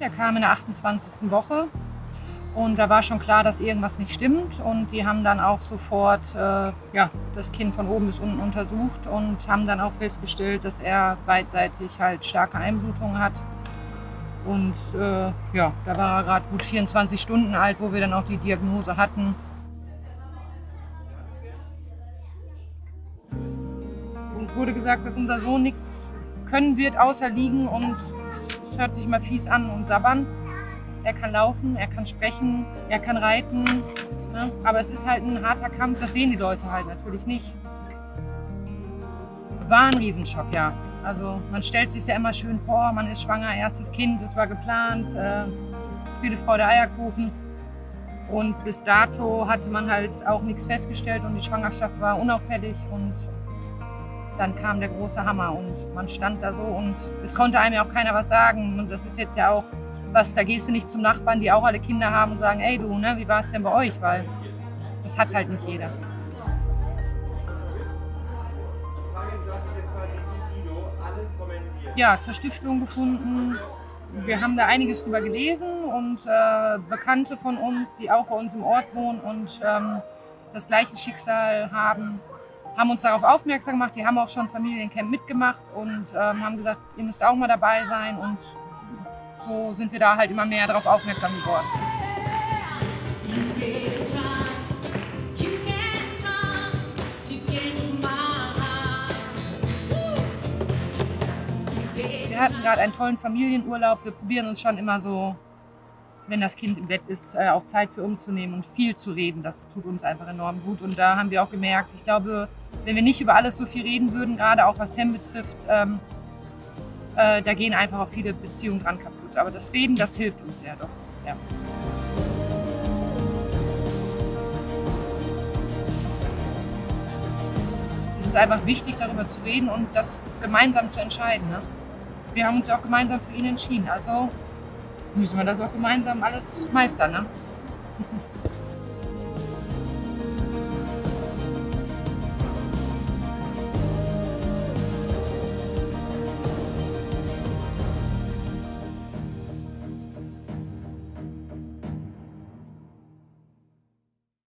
Der kam in der 28. Woche. Und da war schon klar, dass irgendwas nicht stimmt. Und die haben dann auch sofort äh, ja, das Kind von oben bis unten untersucht und haben dann auch festgestellt, dass er beidseitig halt starke Einblutungen hat. Und äh, ja, da war er gerade gut 24 Stunden alt, wo wir dann auch die Diagnose hatten. Uns wurde gesagt, dass unser Sohn nichts können wird, außer liegen und hört sich mal fies an und sabbern. Er kann laufen, er kann sprechen, er kann reiten. Ne? Aber es ist halt ein harter Kampf, das sehen die Leute halt natürlich nicht. War ein Riesenschock, ja. Also man stellt sich ja immer schön vor, man ist schwanger, erstes Kind, es war geplant, äh, Friede, Freude, Eierkuchen. Und bis dato hatte man halt auch nichts festgestellt und die Schwangerschaft war unauffällig und dann kam der große Hammer und man stand da so und es konnte einem ja auch keiner was sagen. Und das ist jetzt ja auch was, da gehst du nicht zum Nachbarn, die auch alle Kinder haben und sagen, ey du, ne, wie war es denn bei euch? Weil das hat halt nicht jeder. Ja, zur Stiftung gefunden. Wir haben da einiges drüber gelesen und äh, Bekannte von uns, die auch bei uns im Ort wohnen und ähm, das gleiche Schicksal haben, haben uns darauf aufmerksam gemacht. Die haben auch schon Familiencamp mitgemacht und ähm, haben gesagt, ihr müsst auch mal dabei sein. Und so sind wir da halt immer mehr darauf aufmerksam geworden. Wir hatten gerade einen tollen Familienurlaub. Wir probieren uns schon immer so, wenn das Kind im Bett ist, äh, auch Zeit für uns zu nehmen und viel zu reden. Das tut uns einfach enorm gut. Und da haben wir auch gemerkt, ich glaube, wenn wir nicht über alles so viel reden würden, gerade auch was Sam betrifft, ähm, äh, da gehen einfach auch viele Beziehungen dran kaputt. Aber das Reden, das hilft uns ja doch. Ja. Es ist einfach wichtig, darüber zu reden und das gemeinsam zu entscheiden. Ne? Wir haben uns ja auch gemeinsam für ihn entschieden. Also müssen wir das auch gemeinsam alles meistern. Ne?